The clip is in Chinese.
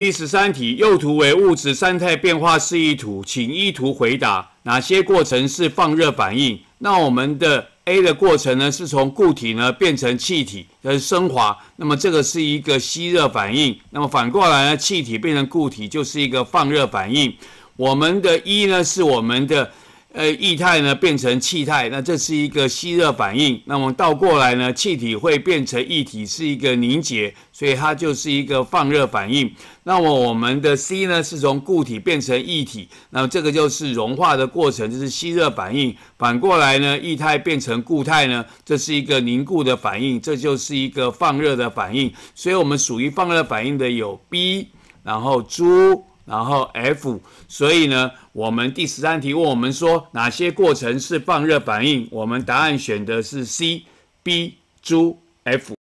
第十三题，右图为物质三态变化示意图，请依图回答哪些过程是放热反应？那我们的 A 的过程呢，是从固体呢变成气体的升华，那么这个是一个吸热反应。那么反过来呢，气体变成固体就是一个放热反应。我们的一呢，是我们的。呃，液态呢变成气态，那这是一个吸热反应。那么倒过来呢，气体会变成液体，是一个凝结，所以它就是一个放热反应。那么我们的 C 呢，是从固体变成液体，那么这个就是融化的过程，就是吸热反应。反过来呢，液态变成固态呢，这是一个凝固的反应，这就是一个放热的反应。所以我们属于放热反应的有 B，然后猪。然后 F，所以呢，我们第十三题问我们说哪些过程是放热反应？我们答案选的是 C、B、猪、F。